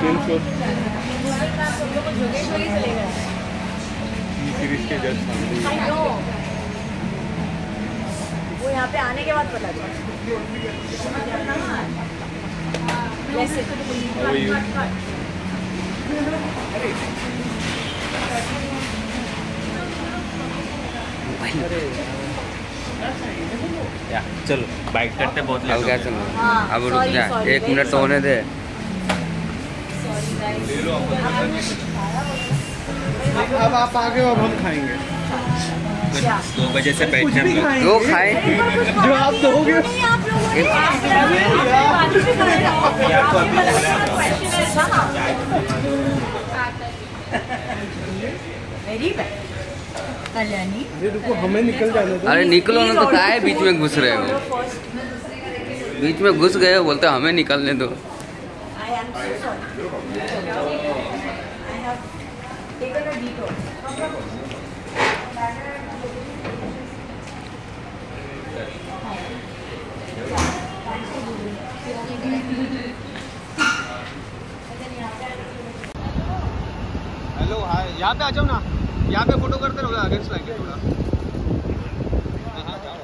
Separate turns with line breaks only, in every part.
तीन सौ
सब चले गए
सीरीज़ के जस्ट सामने
वो यहाँ पे आने के बाद पता चला।
या चलो बाइक करते बहुत लेट
क्या
हो
चलो?
हाँ,
अब रुक जा एक मिनट तो होने दे।
अब आप आगे अब हम खाएँगे।
दो बजे से लोग।
दो खाए।
जो आप दोगे।
नहीं आप
अरे रुको हमें निकल जाने दो।
अरे निकलो ना तो क्या है? बीच में घुस रहे हो। बीच में घुस गए बोलते हमें निकलने दो.
हेलो हाय यहाँ पे आ जाओ ना। यहाँ पे फ़ोटो करते रहो अगेंस्ट लाएँगे थोड़ा। हाँ, हाँ, जाओ।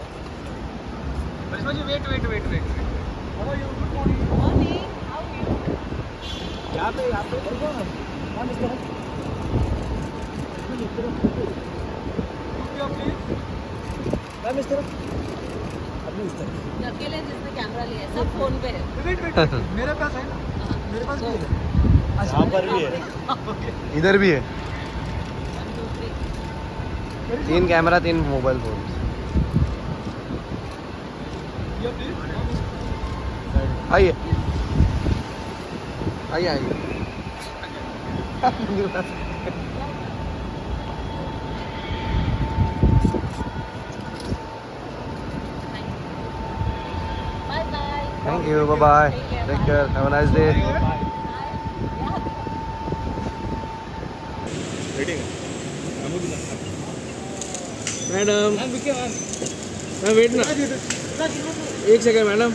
Karishma ji wait wait wait wait यहाँ पे यहाँ पे
अकेले जिसने कैमरा लिया है सब फ़ोन पे है।
वेट वेट मेरे पास है ना? मेरे पास भी है। यहाँ पर भी है। इधर भी है।
तीन कैमरा, तीन मोबाइल फ़ोन। आइए। आइए आइए। Thank you bye bye take care have a nice day
madam. Ma'am wait ना। एक second madam.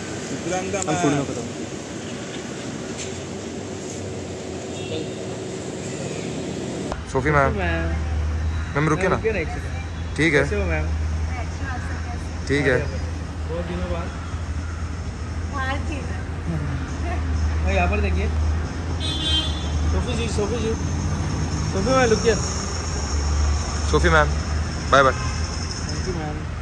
Sophie ma'am. Ma'am. रुकिए ना। ठीक है।
कैसे हो मैम?
ठीक है।
बहुत दिनों बाद।
बाहर थी।
और यहाँ पर देखिए। Sophie ji Sophie ji. Sophie ma'am लुकिए
Sophie ma'am bye bye
thank you ma'am